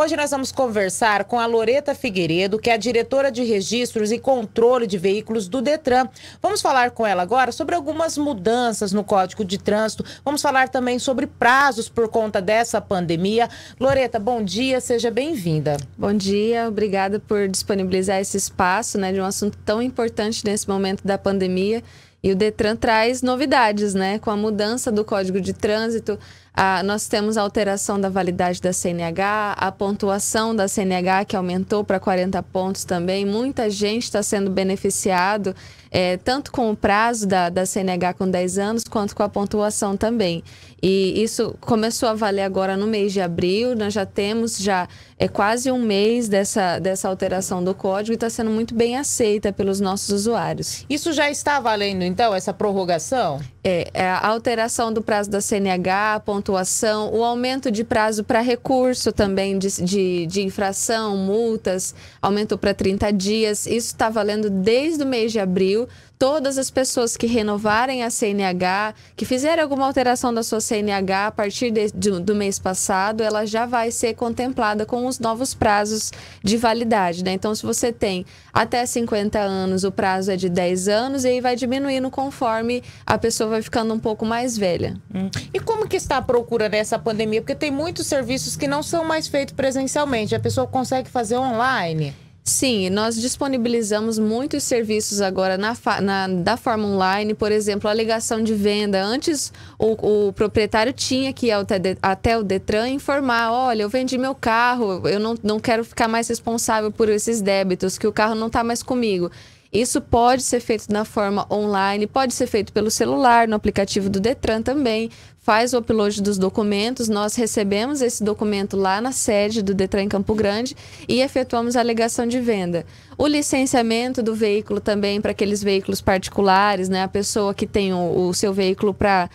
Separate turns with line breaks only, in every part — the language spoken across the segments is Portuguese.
Hoje nós vamos conversar com a Loreta Figueiredo, que é a diretora de registros e controle de veículos do Detran. Vamos falar com ela agora sobre algumas mudanças no Código de Trânsito. Vamos falar também sobre prazos por conta dessa pandemia. Loreta, bom dia, seja bem-vinda.
Bom dia, obrigada por disponibilizar esse espaço, né, de um assunto tão importante nesse momento da pandemia. E o Detran traz novidades, né? Com a mudança do Código de Trânsito, a, nós temos a alteração da validade da CNH, a pontuação da CNH que aumentou para 40 pontos também. Muita gente está sendo beneficiado, é, tanto com o prazo da, da CNH com 10 anos, quanto com a pontuação também. E isso começou a valer agora no mês de abril. Nós já temos já é quase um mês dessa, dessa alteração do código e está sendo muito bem aceita pelos nossos usuários.
Isso já está valendo, então, essa prorrogação?
É, é a alteração do prazo da CNH, a pontuação, o aumento de prazo para recurso também de, de, de infração, multas, aumentou para 30 dias. Isso está valendo desde o mês de abril todas as pessoas que renovarem a CNH, que fizerem alguma alteração da sua CNH a partir de, de, do mês passado, ela já vai ser contemplada com os novos prazos de validade. Né? Então, se você tem até 50 anos, o prazo é de 10 anos e aí vai diminuindo conforme a pessoa vai ficando um pouco mais velha.
Hum. E como que está a procura nessa pandemia? Porque tem muitos serviços que não são mais feitos presencialmente, a pessoa consegue fazer online.
Sim, nós disponibilizamos muitos serviços agora na, na, da forma online, por exemplo, a ligação de venda. Antes, o, o proprietário tinha que ir até, o Detran informar: olha, eu vendi meu carro, eu não, não quero ficar mais responsável por esses débitos, que o carro não está mais comigo. Isso pode ser feito na forma online, pode ser feito pelo celular, no aplicativo do Detran também. Faz o upload dos documentos, nós recebemos esse documento lá na sede do Detran em Campo Grande e efetuamos a alegação de venda. O licenciamento do veículo também para aqueles veículos particulares, né? A pessoa que tem o, o seu veículo para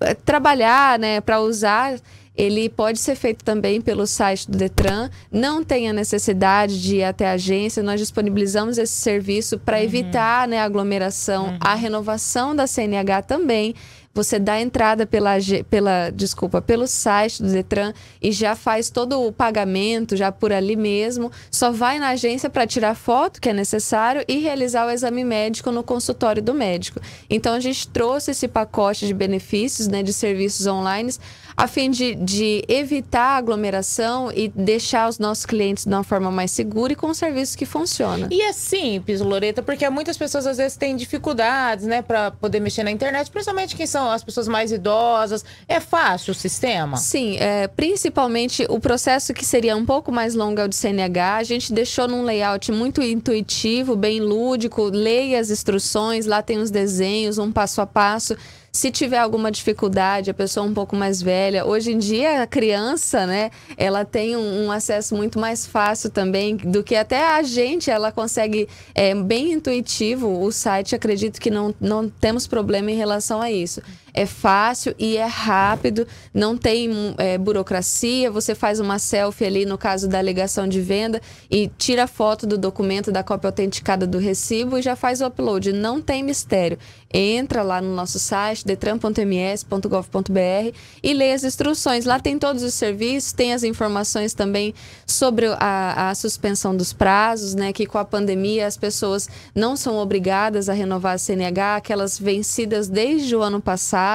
eh, trabalhar, né? Para usar ele pode ser feito também pelo site do Detran. Não tem a necessidade de ir até a agência. Nós disponibilizamos esse serviço para uhum. evitar né, a aglomeração, uhum. a renovação da CNH também. Você dá entrada pela, pela, desculpa, pelo site do Detran e já faz todo o pagamento já por ali mesmo. Só vai na agência para tirar foto que é necessário e realizar o exame médico no consultório do médico. Então a gente trouxe esse pacote de benefícios, né, de serviços online a fim de, de evitar a aglomeração e deixar os nossos clientes de uma forma mais segura e com serviços que funcionam.
E é simples, Loreta, porque muitas pessoas às vezes têm dificuldades, né, para poder mexer na internet, principalmente quem são as pessoas mais idosas. É fácil o sistema?
Sim, é, principalmente o processo que seria um pouco mais longo é o de CNH. A gente deixou num layout muito intuitivo, bem lúdico. Leia as instruções, lá tem os desenhos, um passo a passo. Se tiver alguma dificuldade, a pessoa um pouco mais velha, hoje em dia a criança, né, ela tem um, um acesso muito mais fácil também do que até a gente, ela consegue, é bem intuitivo o site, acredito que não, não temos problema em relação a isso é fácil e é rápido, não tem é, burocracia. Você faz uma selfie ali no caso da alegação de venda e tira foto do documento da cópia autenticada do recibo e já faz o upload. Não tem mistério. Entra lá no nosso site detran.ms.gov.br e lê as instruções. Lá tem todos os serviços, tem as informações também sobre a, a suspensão dos prazos, né? Que com a pandemia as pessoas não são obrigadas a renovar a CNH, aquelas vencidas desde o ano passado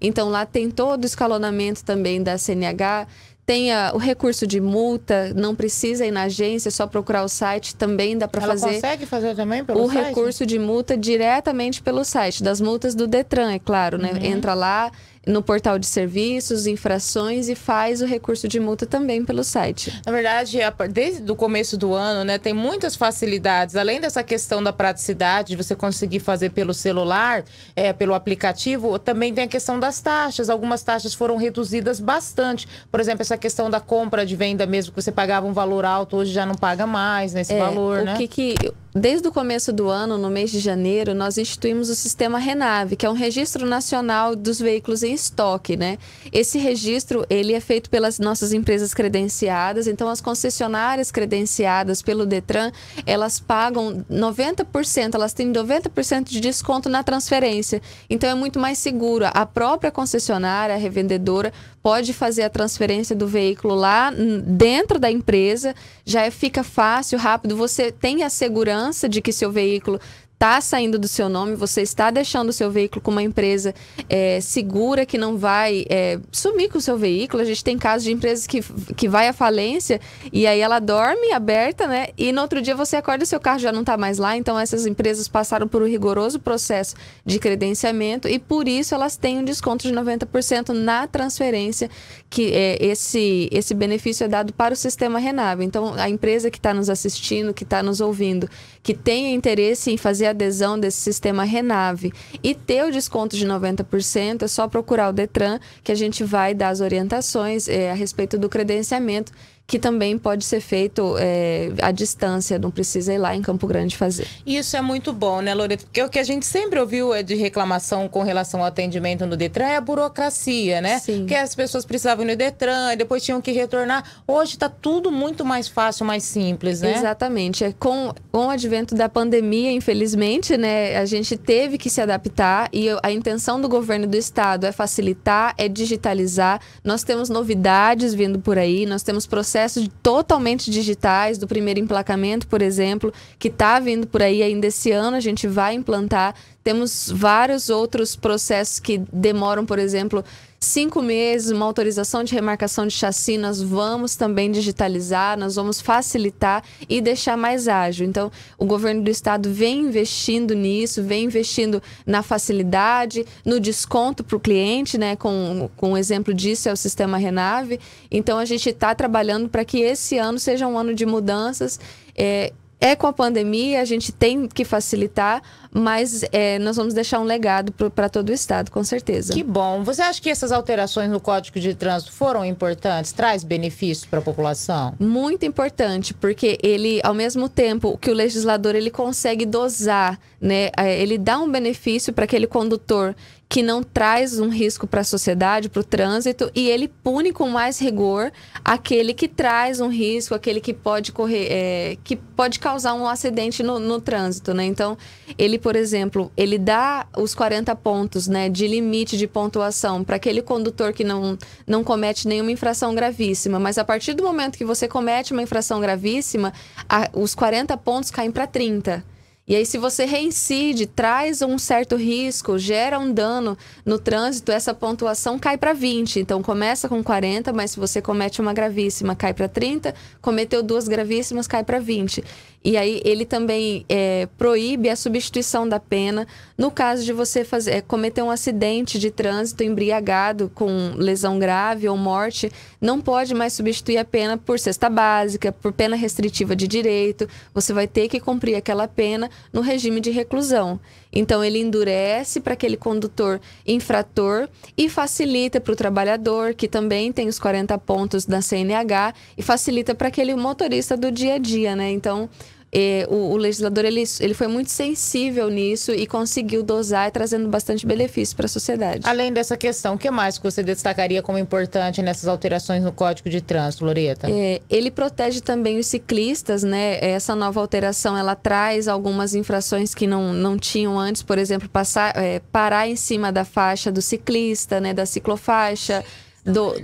então lá tem todo o escalonamento também da CNH. Tem a, o recurso de multa, não precisa ir na agência, é só procurar o site, também dá para fazer.
consegue fazer também pelo
o
site?
O recurso de multa diretamente pelo site, das multas do Detran, é claro, né? Uhum. Entra lá, no portal de serviços, infrações e faz o recurso de multa também pelo site.
Na verdade, desde o começo do ano, né, tem muitas facilidades. Além dessa questão da praticidade, de você conseguir fazer pelo celular, é, pelo aplicativo, também tem a questão das taxas. Algumas taxas foram reduzidas bastante. Por exemplo, essa questão da compra de venda mesmo, que você pagava um valor alto, hoje já não paga mais nesse é, valor,
o
né?
Que que Desde o começo do ano, no mês de janeiro, nós instituímos o sistema Renave, que é um registro nacional dos veículos em estoque, né? Esse registro, ele é feito pelas nossas empresas credenciadas, então as concessionárias credenciadas pelo Detran, elas pagam 90%, elas têm 90% de desconto na transferência. Então é muito mais seguro. A própria concessionária, a revendedora, pode fazer a transferência do veículo lá dentro da empresa, já fica fácil, rápido. Você tem a segurança de que seu veículo está saindo do seu nome, você está deixando o seu veículo com uma empresa é, segura que não vai é, sumir com o seu veículo. A gente tem casos de empresas que, que vai à falência e aí ela dorme aberta, né? E no outro dia você acorda e seu carro já não está mais lá. Então essas empresas passaram por um rigoroso processo de credenciamento e por isso elas têm um desconto de 90% na transferência, que é, esse, esse benefício é dado para o sistema Renave. Então a empresa que está nos assistindo, que está nos ouvindo, que tenha interesse em fazer adesão desse sistema Renave. E ter o desconto de 90%, é só procurar o Detran, que a gente vai dar as orientações é, a respeito do credenciamento que também pode ser feito é, à distância, não precisa ir lá em Campo Grande fazer.
Isso é muito bom, né, Loreto? Porque o que a gente sempre ouviu é de reclamação com relação ao atendimento no Detran é a burocracia, né? Sim. Que as pessoas precisavam ir no Detran e depois tinham que retornar. Hoje está tudo muito mais fácil, mais simples, né?
Exatamente. É, com, com o advento da pandemia, infelizmente, né, a gente teve que se adaptar e a intenção do governo do estado é facilitar, é digitalizar. Nós temos novidades vindo por aí, nós temos processos processos totalmente digitais, do primeiro emplacamento, por exemplo, que está vindo por aí ainda esse ano, a gente vai implantar. Temos vários outros processos que demoram, por exemplo, cinco meses, uma autorização de remarcação de chassi, nós vamos também digitalizar, nós vamos facilitar e deixar mais ágil. Então, o governo do estado vem investindo nisso, vem investindo na facilidade, no desconto para o cliente, né? Com, com um exemplo disso é o sistema Renave. Então, a gente está trabalhando para que esse ano seja um ano de mudanças. É, é com a pandemia, a gente tem que facilitar, mas é, nós vamos deixar um legado para todo o Estado, com certeza.
Que bom. Você acha que essas alterações no Código de Trânsito foram importantes? Traz benefícios para a população?
Muito importante, porque ele, ao mesmo tempo que o legislador ele consegue dosar, né, é, ele dá um benefício para aquele condutor que não traz um risco para a sociedade, para o trânsito, e ele pune com mais rigor aquele que traz um risco, aquele que pode correr, é, que pode causar um acidente no, no, trânsito, né? Então, ele, por exemplo, ele dá os 40 pontos, né, de limite de pontuação para aquele condutor que não, não comete nenhuma infração gravíssima, mas a partir do momento que você comete uma infração gravíssima, a, os 40 pontos caem para 30. E aí, se você reincide, traz um certo risco, gera um dano no trânsito, essa pontuação cai para 20. Então, começa com 40, mas se você comete uma gravíssima, cai para 30. Cometeu duas gravíssimas, cai para 20. E aí ele também é, proíbe a substituição da pena no caso de você fazer, é, cometer um acidente de trânsito embriagado com lesão grave ou morte, não pode mais substituir a pena por cesta básica, por pena restritiva de direito. Você vai ter que cumprir aquela pena no regime de reclusão. Então ele endurece para aquele condutor infrator e facilita para o trabalhador, que também tem os 40 pontos da CNH, e facilita para aquele motorista do dia a dia, né? Então, é, o, o, legislador ele, ele foi muito sensível nisso e conseguiu dosar, trazendo bastante benefício para a sociedade.
Além dessa questão, o que mais que você destacaria como importante nessas alterações no Código de Trânsito, Loreta?
É, ele protege também os ciclistas, né? Essa nova alteração ela traz algumas infrações que não, não tinham antes, por exemplo, passar, é, parar em cima da faixa do ciclista, né? Da ciclofaixa. Do,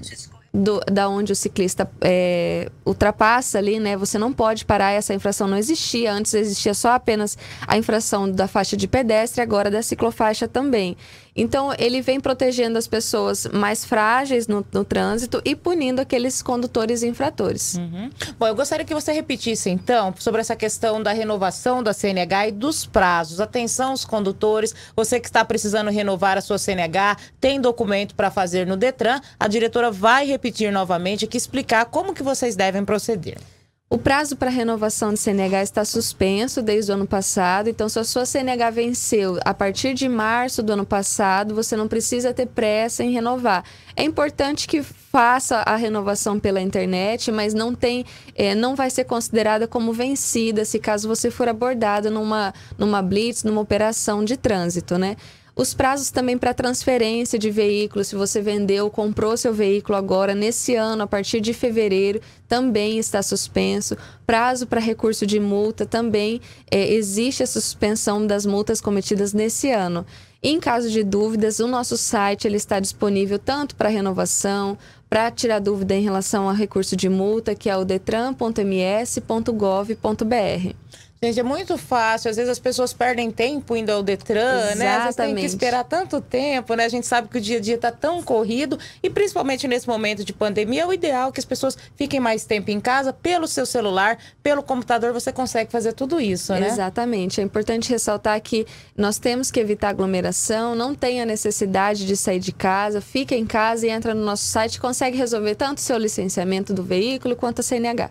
do, da onde o ciclista é, ultrapassa ali, né? Você não pode parar, essa infração não existia. Antes existia só apenas a infração da faixa de pedestre, agora da ciclofaixa também. Então, ele vem protegendo as pessoas mais frágeis no, no trânsito e punindo aqueles condutores infratores.
Uhum. Bom, eu gostaria que você repetisse, então, sobre essa questão da renovação da CNH e dos prazos. Atenção, os condutores, você que está precisando renovar a sua CNH, tem documento para fazer no Detran, a diretora vai repetir novamente e explicar como que vocês devem proceder.
O prazo para renovação de CNH está suspenso desde o ano passado, então se a sua CNH venceu a partir de março do ano passado, você não precisa ter pressa em renovar. É importante que faça a renovação pela internet, mas não tem, é, não vai ser considerada como vencida se caso você for abordado numa, numa blitz, numa operação de trânsito, né? Os prazos também para transferência de veículos, se você vendeu, comprou seu veículo agora, nesse ano, a partir de fevereiro, também está suspenso. Prazo para recurso de multa também é, existe a suspensão das multas cometidas nesse ano. Em caso de dúvidas, o nosso site ele está disponível tanto para renovação, para tirar dúvida em relação a recurso de multa, que é o detran.ms.gov.br.
Gente, é muito fácil. Às vezes as pessoas perdem tempo indo ao Detran, Exatamente. né? Às vezes tem que esperar tanto tempo, né? A gente sabe que o dia a dia está tão corrido e principalmente nesse momento de pandemia, é o ideal que as pessoas fiquem mais tempo em casa, pelo seu celular, pelo computador, você consegue fazer tudo isso, né?
Exatamente. É importante ressaltar que nós temos que evitar aglomeração, não tem a necessidade de sair de casa, fica em casa e entra no nosso site, consegue resolver tanto o seu licenciamento do veículo quanto a CNH.